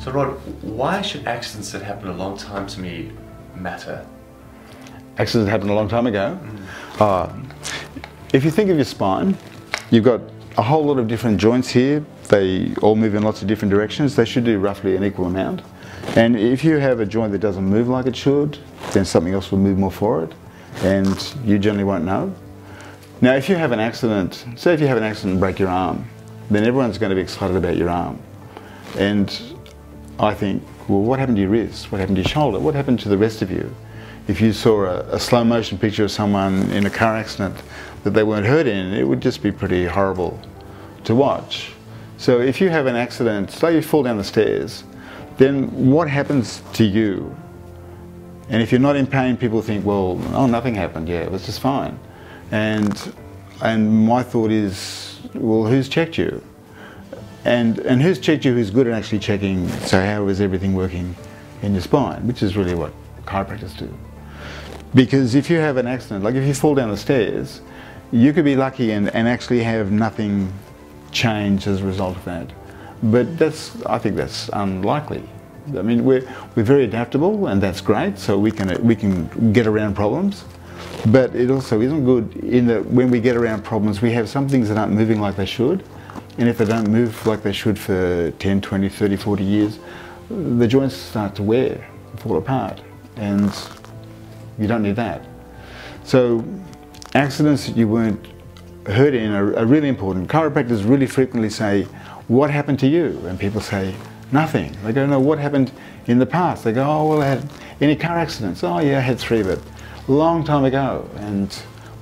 So Rod, why should accidents that happen a long time to me matter? Accidents that happened a long time ago. Uh, if you think of your spine, you've got a whole lot of different joints here. They all move in lots of different directions. They should do roughly an equal amount. And if you have a joint that doesn't move like it should, then something else will move more for it, and you generally won't know. Now, if you have an accident, say if you have an accident and break your arm, then everyone's going to be excited about your arm. And I think, well, what happened to your wrist? What happened to your shoulder? What happened to the rest of you? If you saw a, a slow motion picture of someone in a car accident that they weren't hurt in, it would just be pretty horrible to watch. So if you have an accident, say you fall down the stairs, then what happens to you? And if you're not in pain, people think, well, oh, nothing happened. Yeah, it was just fine. And and my thought is, well, who's checked you? And, and who's checked you who's good at actually checking, so how is everything working in your spine, which is really what chiropractors do. Because if you have an accident, like if you fall down the stairs, you could be lucky and, and actually have nothing change as a result of that. But that's, I think that's unlikely. I mean, we're, we're very adaptable and that's great, so we can, we can get around problems. But it also isn't good in that when we get around problems, we have some things that aren't moving like they should. And if they don't move like they should for 10, 20, 30, 40 years, the joints start to wear, fall apart. And you don't need that. So accidents that you weren't hurt in are, are really important. Chiropractors really frequently say, what happened to you? And people say, nothing. They go, no, what happened in the past? They go, oh, well, I had any car accidents? Oh, yeah, I had three, but long time ago. And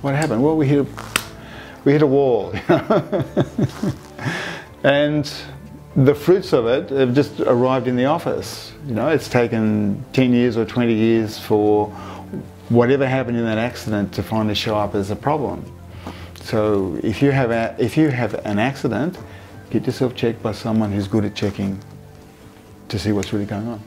what happened? Well, we hit a, we hit a wall. and the fruits of it have just arrived in the office. You know, it's taken 10 years or 20 years for whatever happened in that accident to finally show up as a problem. So if you have a, if you have an accident, get yourself checked by someone who's good at checking to see what's really going on.